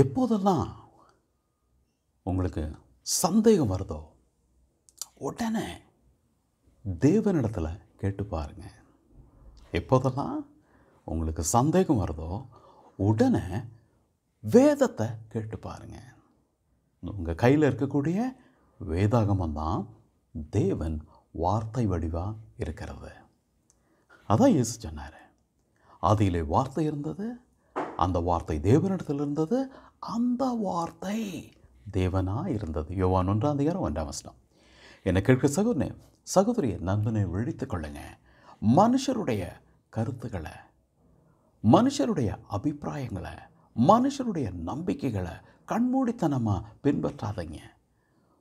எப்போதெல்லாம் உங்களுக்கு சந்தேகம் வருதோ உடனே தேவனிடத்தில் கேட்டு பாருங்க. எப்போதெல்லாம் உங்களுக்கு சந்தேகம் வருதோ உடனே வேதத்தை கேட்டு பாருங்க. உங்கள் கையில் இருக்கக்கூடிய வேதாகமம் தான் தேவன் வார்த்தை வடிவாக இருக்கிறது. அதான் இயேசு சொன்னார். அதிலே வார்த்தை இருந்தது அந்த வார்த்தை தேவனிடத்தில் இருந்தது அந்த வார்த்தை தேவனா இருந்தது. யோவான் ஒன்றாம் அதிகாரம் ஒன்றாம் வசனம். என்னை கேட்க சகோதரனே சகோதரியை நண்பனை விழித்து கொள்ளுங்க. மனுஷருடைய கருத்துக்களை மனுஷருடைய அபிப்பிராயங்களை மனுஷருடைய நம்பிக்கைகளை கண்மூடித்தனமாக பின்பற்றாதீங்க.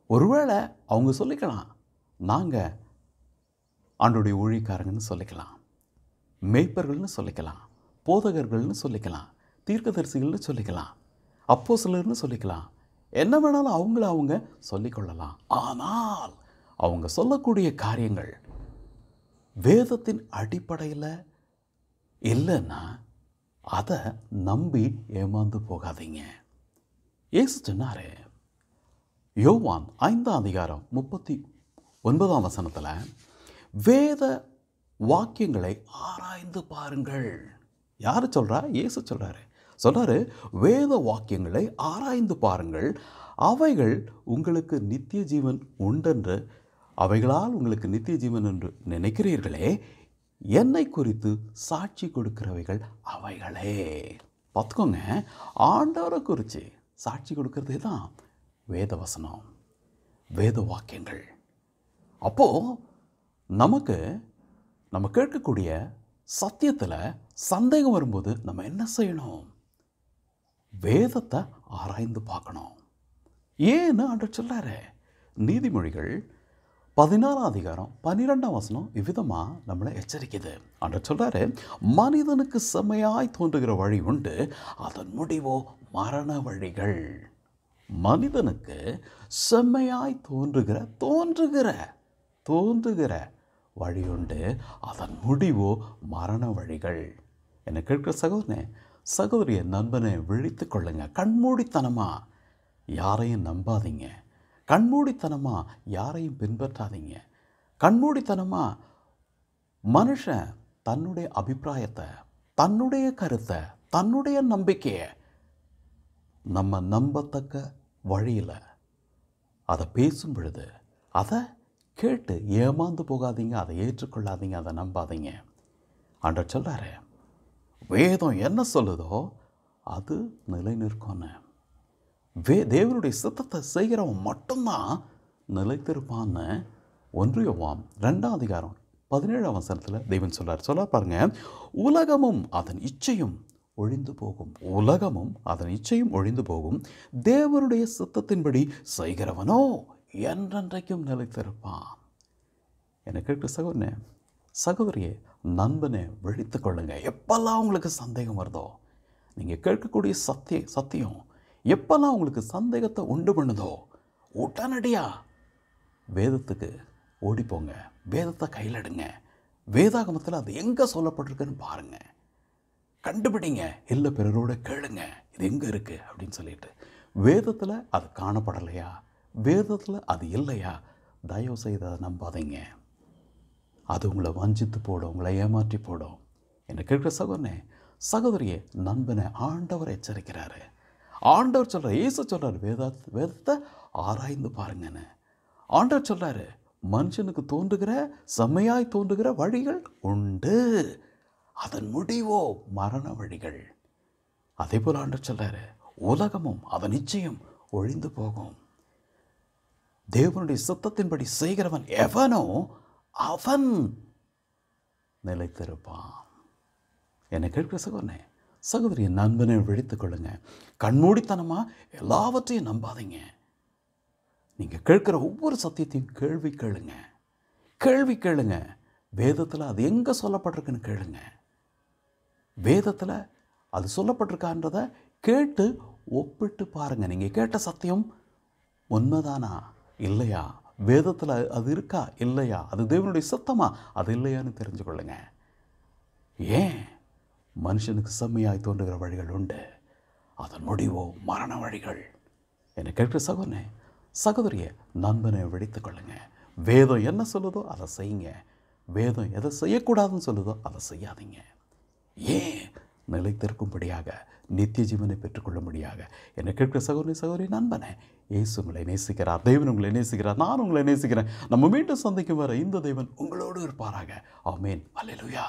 ஒருவேளை அவங்க சொல்லிக்கலாம் நாங்கள் ஆண்டுடைய ஊழிக்காரங்கன்னு சொல்லிக்கலாம் மேய்ப்பர்கள்னு சொல்லிக்கலாம் போதகர்கள்னு சொல்லிக்கலாம் தீர்க்கதரிசிகள்னு சொல்லிக்கலாம். அப்போ சிலர்னு சொல்லிக்கலாம். என்ன வேணாலும் அவங்கள அவங்க சொல்லிக்கொள்ளலாம். ஆனால் அவங்க சொல்லக்கூடிய காரியங்கள் வேதத்தின் அடிப்படையில் இல்லைன்னா அதை நம்பி ஏமாந்து போகாதீங்க. ஏசு சொன்னாரு யோவான் ஐந்தாம் அதிகாரம் முப்பத்தி ஒன்பதாம் வசனத்தில் வேத வாக்கியங்களை ஆராய்ந்து பாருங்கள். யார் சொல்கிறா இயேசு சொல்கிறாரு சொல்கிறாரு வேத வாக்கியங்களை ஆராய்ந்து பாருங்கள். அவைகள் உங்களுக்கு நித்திய ஜீவன் உண்டென்று அவைகளால் உங்களுக்கு நித்திய ஜீவன் என்று நினைக்கிறீர்களே. என்னை குறித்து சாட்சி கொடுக்கிறவைகள் அவைகளே. பார்த்துக்கோங்க ஆண்டவரை குறித்து சாட்சி கொடுக்கறதே தான் வேத வசனம் வேத வாக்கியங்கள். அப்போது நமக்கு நம்ம கேட்கக்கூடிய சத்தியத்தில் சந்தேகம் வரும்போது நம்ம என்ன செய்யணும்? வேதத்தை ஆராய்ந்து பார்க்கணும். ஏன்னு ஆண்டவர் சொல்றாரு. நீதிமொழிகள் பதினாறாம் அதிகாரம் பன்னிரெண்டாம் வசனம் இவ்விதமாக நம்மளை எச்சரிக்குது. ஆண்டவர் சொல்கிறாரு மனிதனுக்கு செம்மையாய் தோன்றுகிற வழி உண்டு. அதன் முடிவோ மரண வழிகள். மனிதனுக்கு செம்மையாய் தோன்றுகிற தோன்றுகிற தோன்றுகிற வழி உண்டு. அதன் முடிவோ மரண வழிகள். என்னை கேட்கிற சகோதரனே சகோதரிய நண்பனை விழித்து கொள்ளுங்க. கண்மூடித்தனமாக யாரையும் நம்பாதீங்க. கண்மூடித்தனமாக யாரையும் பின்பற்றாதீங்க. கண்மூடித்தனமாக மனுஷன் தன்னுடைய அபிப்பிராயத்தை தன்னுடைய கருத்தை தன்னுடைய நம்பிக்கையை நம்ம நம்பத்தக்க வழியில் அதை பேசும் பொழுது அதை கேட்டு ஏமாந்து போகாதீங்க அதை ஏற்றுக்கொள்ளாதீங்க அதை நம்பாதீங்க. அன்றை சொல்கிறாரு வேதம் என்ன சொல்லுதோ அது நிலை வே தேவனுடைய சித்தத்தை செய்கிறவன் மட்டும்தான் நிலைத்திருப்பான்னு. ஒன்றியவாம் ரெண்டாம் அதிகாரம் பதினேழாம் வசனத்தில் தெய்வன் சொல்கிறார் சொல்ல பாருங்க உலகமும் அதன் இச்சையும் ஒழிந்து போகும். உலகமும் அதன் இச்சையும் ஒழிந்து போகும். தேவனுடைய சித்தத்தின்படி செய்கிறவனோ என்றென்றைக்கும் நிலைத்திருப்பான். எனக்கு சகோதரனே சகோதரியே நண்பனை விழித்து கொள்ளுங்கள் எப்பெல்லாம் உங்களுக்கு சந்தேகம் வருதோ நீங்கள் கேட்கக்கூடிய சத்திய சத்தியம் எப்பெல்லாம் உங்களுக்கு சந்தேகத்தை உண்டு பண்ணுதோ உடனடியாக வேதத்துக்கு ஓடிப்போங்க வேதத்தை கையில் எடுங்க வேதாகமத்தில் அது எங்கே சொல்லப்பட்டிருக்குன்னு பாருங்கள் கண்டுபிடிங்க. இல்லை பிறரோட கேளுங்க. இது எங்கே இருக்குது அப்படின்னு சொல்லிட்டு. வேதத்தில் அது காணப்படலையா? வேதத்தில் அது இல்லையா? தயவு செய்து அதை நம்பாதீங்க. அது உங்களை வஞ்சித்து போடும் உங்களை ஏமாற்றி போடும். என்ன கேட்குற சகோதரனே சகோதரியே நண்பனை ஆண்டவர் எச்சரிக்கிறாரு. ஆண்டவர் சொல்கிறார் ஈச சொல்கிறார் வேதா வேதத்தை ஆராய்ந்து பாருங்கன்னு. ஆண்டவர் சொல்கிறாரு மனுஷனுக்கு தோன்றுகிற செம்மையாய் தோன்றுகிற வழிகள் உண்டு. அதன் முடிவோ மரண வழிகள். அதே போல் ஆண்டவர் சொல்கிறாரு உலகமும் அதன் நிச்சயம் ஒழிந்து போகும். தேவனுடைய சித்தத்தின்படி செய்கிறவன் எவனோ அவன் நிலைத்திருப்பான். என்னை கேட்கிற சகோதரனே சகோதரிய நண்பனை விழித்துக் கொள்ளுங்க. கண்மூடித்தனமாக எல்லாவற்றையும் நம்பாதீங்க. நீங்கள் கேட்குற ஒவ்வொரு சத்தியத்தையும் கேள்வி கேளுங்க. கேள்வி கேளுங்க. வேதத்தில் அது எங்கே சொல்லப்பட்டிருக்குன்னு கேளுங்க. வேதத்தில் அது சொல்லப்பட்டிருக்கான்றதை கேட்டு ஒப்பிட்டு பாருங்கள் நீங்கள் கேட்ட சத்தியம் உண்மைதானா? இல்லையா? வேதத்தில் அது இருக்கா? இல்லையா? அது தேவனுடைய சத்தமா? அது இல்லையான்னு தெரிஞ்சு கொள்ளுங்க ஏன்? மனுஷனுக்கு செம்மையாய் தோன்றுகிற வழிகள் உண்டு. அதன் முடிவோ மரண வழிகள். என்னை கேட்கிற சகோதரனே சகோதரிய நண்பனை வெடித்துக் கொள்ளுங்க. வேதம் என்ன சொல்லுதோ அதை செய்யுங்க. வேதம் எதை செய்யக்கூடாதுன்னு சொல்லுதோ அதை செய்யாதீங்க. ஏன்? நிலைத்திருக்கும்படியாக நித்திய ஜீவனை பெற்றுக்கொள்ளும்படியாக. என்னை கேட்கிற சகோதரி சகோதரி நண்பனே இயேசு உங்களை நேசிக்கிறார். தேவன் உங்களை நேசிக்கிறார். நான் உங்களை நேசிக்கிறேன். நம்ம மீண்டும் சந்திக்கும் வர இந்த தேவன் உங்களோடு இருப்பாராக. ஆமேன். அல்லேலூயா